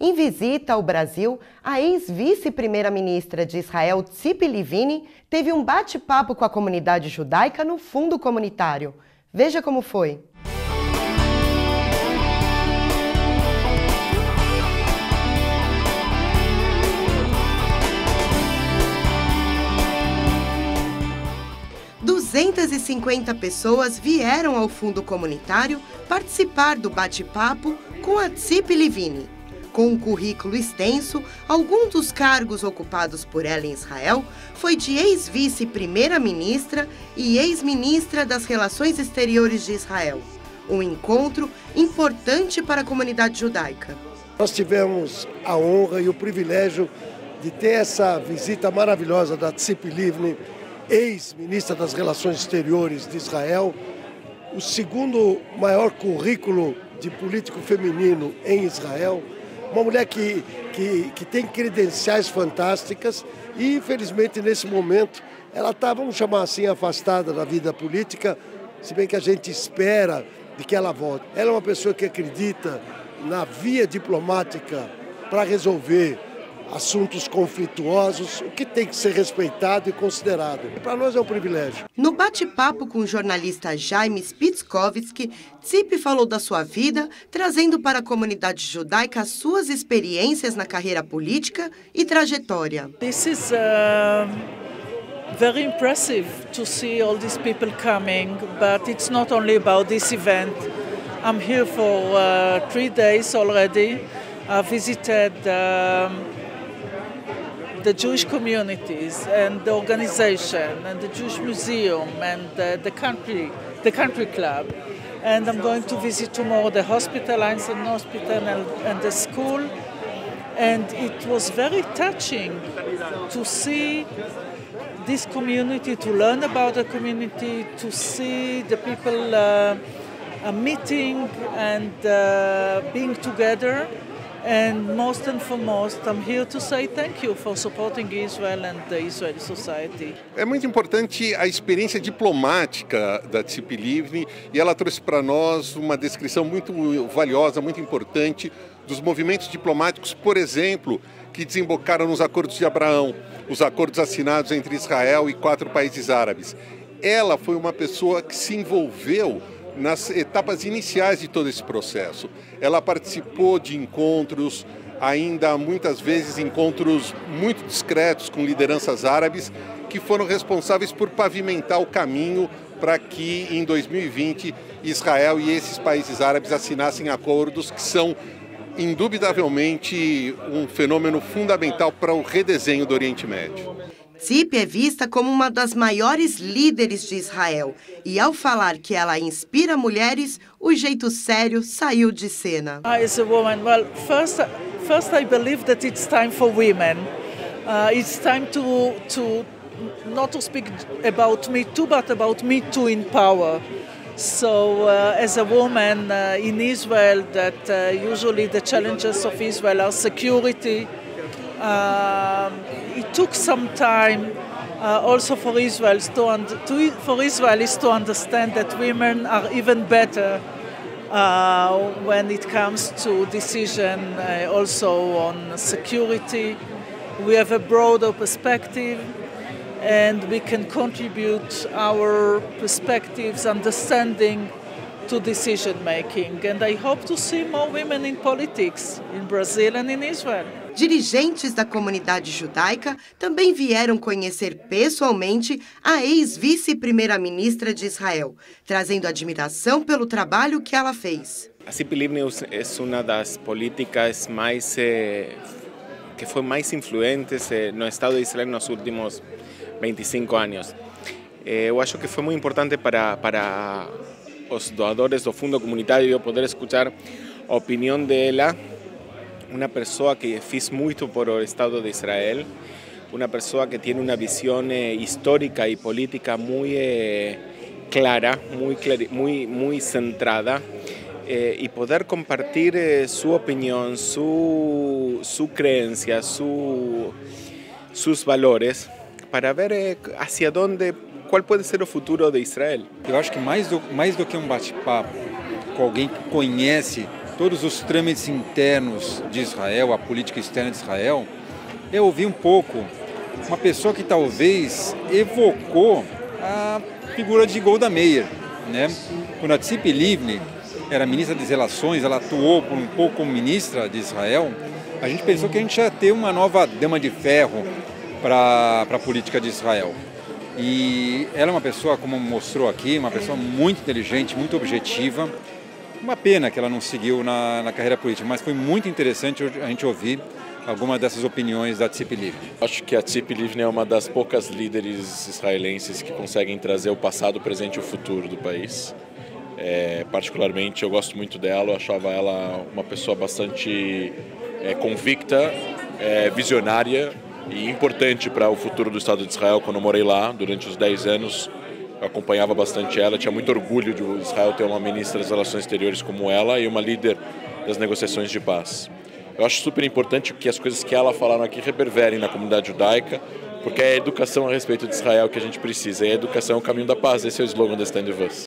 Em visita ao Brasil, a ex-vice-primeira-ministra de Israel, Tzipi Livini, teve um bate-papo com a comunidade judaica no fundo comunitário. Veja como foi. Duzentas e cinquenta pessoas vieram ao fundo comunitário participar do bate-papo com a Tzipi Livini. Com um currículo extenso, algum dos cargos ocupados por ela em Israel foi de ex-vice-primeira-ministra e ex-ministra das Relações Exteriores de Israel. Um encontro importante para a comunidade judaica. Nós tivemos a honra e o privilégio de ter essa visita maravilhosa da Tzipi Livni, ex-ministra das Relações Exteriores de Israel, o segundo maior currículo de político feminino em Israel uma mulher que, que, que tem credenciais fantásticas e, infelizmente, nesse momento, ela está, vamos chamar assim, afastada da vida política, se bem que a gente espera de que ela volte. Ela é uma pessoa que acredita na via diplomática para resolver assuntos conflituosos, o que tem que ser respeitado e considerado. Para nós é um privilégio. No bate-papo com o jornalista Jaime Spitzkowski, Tzip falou da sua vida, trazendo para a comunidade judaica suas experiências na carreira política e trajetória. This is uh, very impressive to see all these people coming, but it's not only about this event. I'm here for uh, three days already. I visited um, the Jewish communities and the organization and the Jewish Museum and the, the country, the country club. And I'm going to visit tomorrow the hospital, Einstein Hospital, and, and the school. And it was very touching to see this community, to learn about the community, to see the people uh, meeting and uh, being together. And most and foremost, I'm here to say thank you for supporting Israel and the Israeli society. É muito importante a experiência diplomática da Tzipi Livni e ela trouxe para nós uma descrição muito valiosa, muito importante dos movimentos diplomáticos, por exemplo, que desembocaram nos acordos de Abraão, os acordos assinados entre Israel e quatro países árabes. Ela foi uma pessoa que se envolveu nas etapas iniciais de todo esse processo. Ela participou de encontros, ainda muitas vezes encontros muito discretos com lideranças árabes, que foram responsáveis por pavimentar o caminho para que em 2020 Israel e esses países árabes assinassem acordos que são indubitavelmente um fenômeno fundamental para o redesenho do Oriente Médio. Tzip é vista como uma das maiores líderes de Israel. E ao falar que ela inspira mulheres, o jeito sério saiu de cena. As a well, first, first I believe that it's time for women. Uh, it's time to to not to speak about me too, but about me too in power. So, uh, as a woman uh, in Israel, that uh, usually the challenges of Israel are security. Um, it took some time uh, also for Israelis to, to, for Israelis to understand that women are even better uh, when it comes to decision uh, also on security. We have a broader perspective and we can contribute our perspectives, understanding to decision making. And I hope to see more women in politics in Brazil and in Israel. Dirigentes da comunidade judaica também vieram conhecer pessoalmente a ex-vice-primeira-ministra de Israel, trazendo admiração pelo trabalho que ela fez. A Cipi é uma das políticas mais eh, que foi mais influentes no Estado de Israel nos últimos 25 anos. Eu acho que foi muito importante para, para os doadores do fundo comunitário poder escutar a opinião dela una persona que fez mucho por el Estado de Israel, una persona que tiene una visión eh, histórica y política muy eh, clara, muy, muy, muy centrada. Eh, y poder compartir su opinión, su, su creencia, su, sus valores, para ver hacia dónde, qual pode ser o futuro de Israel. Eu acho que mais do, do que um bate-papo com alguém que conhece todos os trâmites internos de Israel, a política externa de Israel, eu ouvi um pouco uma pessoa que talvez evocou a figura de Golda Meir. Né? Quando a Tzipi Livni era ministra das Relações, ela atuou por um pouco como ministra de Israel, a gente pensou que a gente ia ter uma nova dama de ferro para a política de Israel. E ela é uma pessoa, como mostrou aqui, uma pessoa muito inteligente, muito objetiva. Uma pena que ela não seguiu na, na carreira política, mas foi muito interessante a gente ouvir alguma dessas opiniões da Tzip Livni. Acho que a Tzip Livni é uma das poucas líderes israelenses que conseguem trazer o passado, o presente e o futuro do país. É, particularmente, eu gosto muito dela, eu achava ela uma pessoa bastante é, convicta, é, visionária e importante para o futuro do Estado de Israel. Quando eu morei lá durante os 10 anos, eu acompanhava bastante ela, tinha muito orgulho de Israel ter uma ministra das Relações Exteriores como ela e uma líder das negociações de paz. Eu acho super importante que as coisas que ela falaram aqui reverberem na comunidade judaica, porque é a educação a respeito de Israel que a gente precisa. E a educação é o caminho da paz. Esse é o slogan da Stand With Us.